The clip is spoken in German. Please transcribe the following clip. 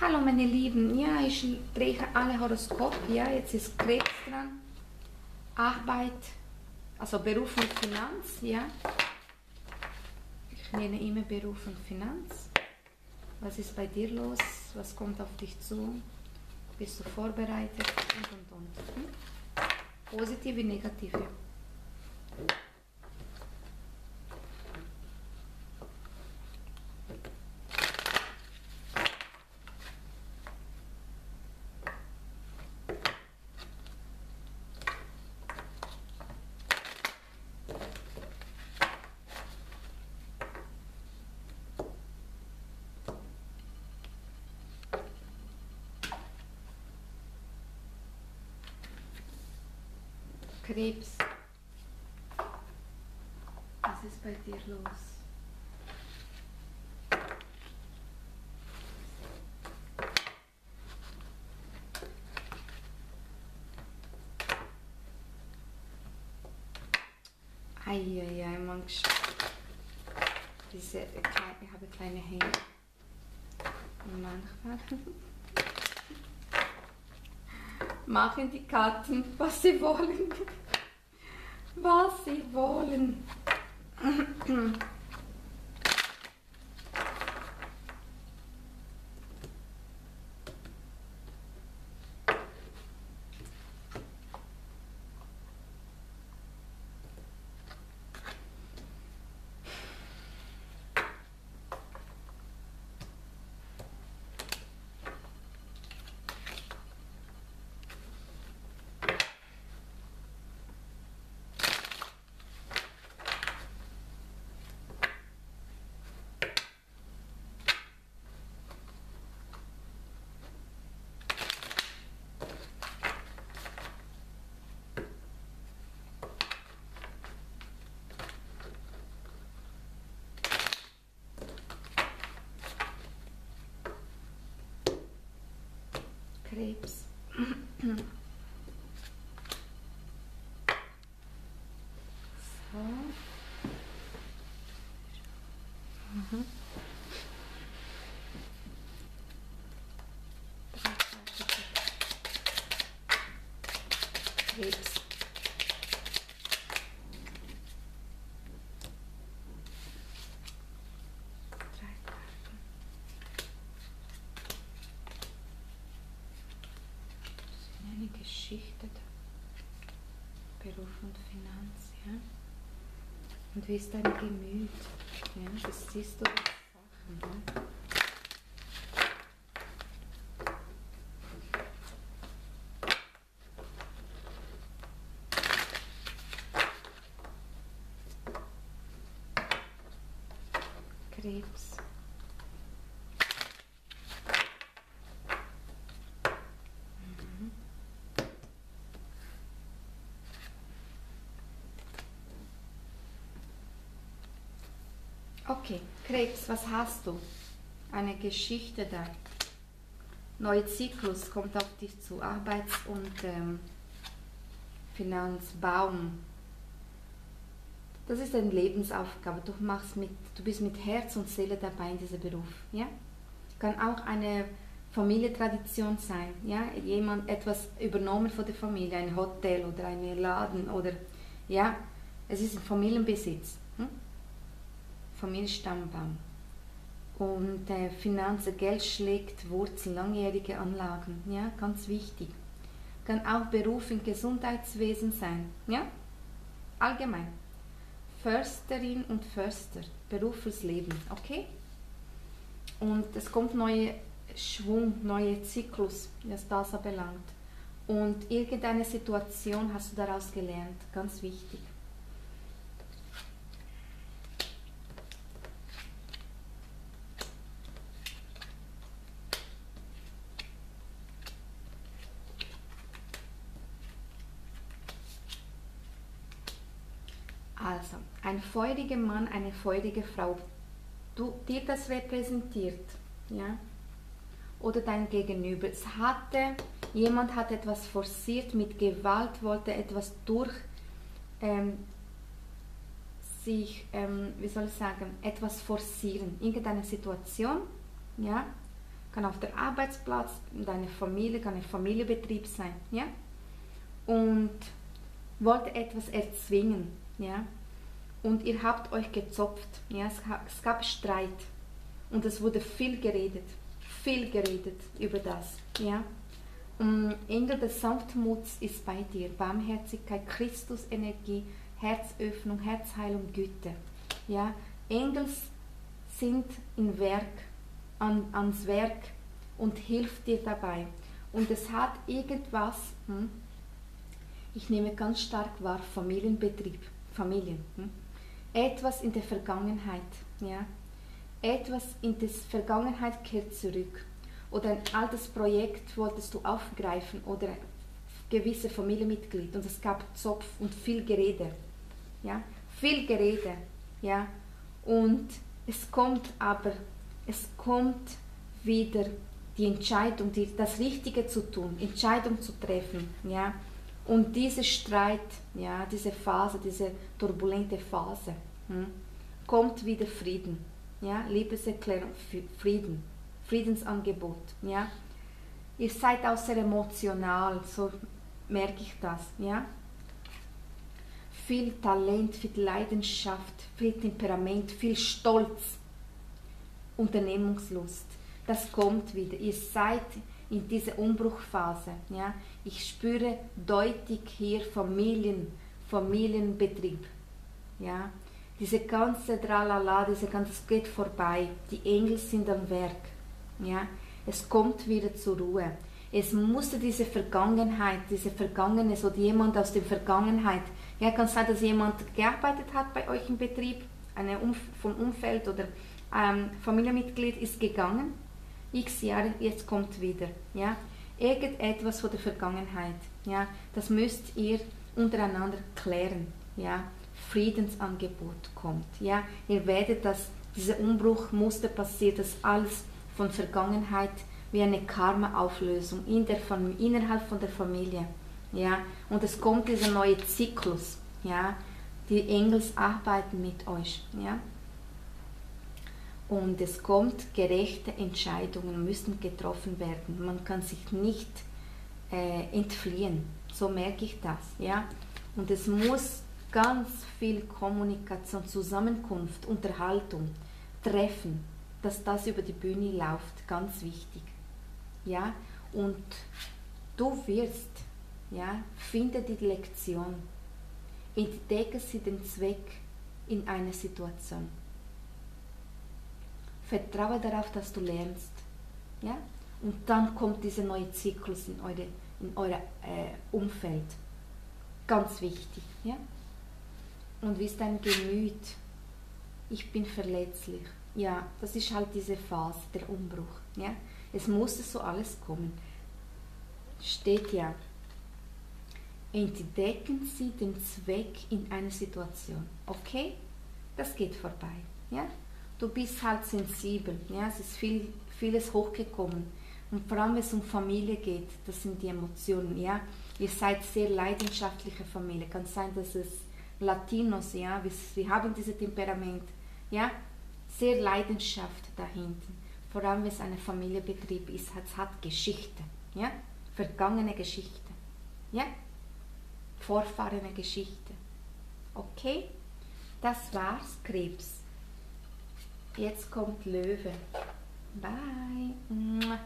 Hallo meine Lieben, ja, ich drehe alle Horoskop, ja, jetzt ist Krebs dran, Arbeit, also Beruf und Finanz, ja. Ich nenne immer Beruf und Finanz. Was ist bei dir los? Was kommt auf dich zu? Bist du vorbereitet? Und, und, und. Hm? Positive, negative. Krebs. Was ist bei dir los? Eieiei, manchmal. Diese, ich habe kleine Hände. Manchmal machen die Katzen, was sie wollen. Was sie wollen. Krebs. So. Mhm. Krebs. Drei Und wie ist dein Gemüt? Ja, das siehst du. Okay, Krebs, was hast du? Eine Geschichte da. Neuer Zyklus kommt auf dich zu. Arbeits- und ähm, Finanzbaum. Das ist eine Lebensaufgabe. Du machst mit, du bist mit Herz und Seele dabei in diesem Beruf. Ja? Kann auch eine Familientradition sein. Ja? Jemand etwas übernommen von der Familie, ein Hotel oder ein Laden oder ja, es ist ein Familienbesitz. Hm? Familienstammbaum. Und äh, Finanzen, Geld schlägt Wurzeln, langjährige Anlagen, ja, ganz wichtig. Kann auch Beruf im Gesundheitswesen sein, ja, allgemein. Försterin und Förster, Beruf fürs Leben, okay? Und es kommt neuer Schwung, neuer Zyklus, was das anbelangt. Und irgendeine Situation hast du daraus gelernt, ganz wichtig. Also, ein feuriger Mann, eine feurige Frau. Du, dir das repräsentiert, ja? Oder dein Gegenüber. Es hatte, jemand hat etwas forciert mit Gewalt, wollte etwas durch ähm, sich, ähm, wie soll ich sagen, etwas forcieren. Irgendeine Situation, ja? kann auf der Arbeitsplatz, deine Familie, kann ein Familienbetrieb sein, ja? Und wollte etwas erzwingen, ja? Und ihr habt euch gezopft, ja? Es, gab Streit und es wurde viel geredet, viel geredet über das, ja? Und Engel des Sanftmuts ist bei dir, Barmherzigkeit, Christusenergie, Herzöffnung, Herzheilung, Güte, ja? Engels sind im Werk, an, ans Werk und hilft dir dabei. Und es hat irgendwas, hm, ich nehme ganz stark wahr, Familienbetrieb, Familien. Hm, etwas in der Vergangenheit, ja, etwas in der Vergangenheit kehrt zurück. Oder ein altes Projekt wolltest du aufgreifen oder gewisse Familienmitglied und es gab Zopf und viel Gerede. Ja, viel Gerede. Ja, und es kommt aber, es kommt wieder die Entscheidung, die, das Richtige zu tun, Entscheidung zu treffen, ja. Und diese Streit, ja, diese Phase, diese turbulente Phase, hm, kommt wieder Frieden, ja, Liebeserklärung, Frieden, Friedensangebot, ja. Ihr seid auch sehr emotional, so merke ich das, ja viel Talent, viel Leidenschaft, viel Temperament, viel Stolz, Unternehmungslust. Das kommt wieder. Ihr seid in dieser Umbruchphase. Ja? Ich spüre deutlich hier Familien, Familienbetrieb. Ja? Diese ganze Tralala, diese ganze, es geht vorbei. Die Engel sind am Werk. Ja? Es kommt wieder zur Ruhe. Es musste diese Vergangenheit, diese Vergangene, so jemand aus der Vergangenheit, ja, kann sein, dass jemand gearbeitet hat bei euch im Betrieb, eine um vom Umfeld oder ähm, Familienmitglied ist gegangen, x Jahre, jetzt kommt wieder. Ja? Irgendetwas von der Vergangenheit. Ja? Das müsst ihr untereinander klären. Ja? Friedensangebot kommt. Ja? Ihr werdet, dass dieser Umbruchmuster passiert, dass alles von Vergangenheit wie eine Karma-Auflösung in innerhalb von der Familie. Ja? Und es kommt dieser neue Zyklus. Ja? Die Engels arbeiten mit euch. Ja? Und es kommt, gerechte Entscheidungen müssen getroffen werden. Man kann sich nicht äh, entfliehen. So merke ich das. Ja? Und es muss ganz viel Kommunikation, Zusammenkunft, Unterhaltung, Treffen, dass das über die Bühne läuft, ganz wichtig. Ja? Und du wirst ja, finde die Lektion. Entdecke sie den Zweck in einer Situation. Vertraue darauf, dass du lernst. Ja? Und dann kommt dieser neue Zyklus in, eure, in euer äh, Umfeld. Ganz wichtig. Ja? Und wie ist dein Gemüt? Ich bin verletzlich. Ja, das ist halt diese Phase, der Umbruch. Ja? Es musste so alles kommen. Steht ja, entdecken Sie den Zweck in einer Situation. Okay? Das geht vorbei. Ja? Du bist halt sensibel. Ja? Es ist viel, vieles hochgekommen. Und vor allem, wenn es um Familie geht, das sind die Emotionen. Ja? Ihr seid sehr leidenschaftliche Familie. Kann sein, dass es Latinos, ja, wir, wir haben dieses Temperament. Ja? Sehr Leidenschaft dahinten. Vor allem, wenn es ein Familienbetrieb ist, es hat Geschichte. Ja? Vergangene Geschichte. Ja? vorfahrene Geschichte. Okay, das war's, Krebs. Jetzt kommt Löwe. Bye.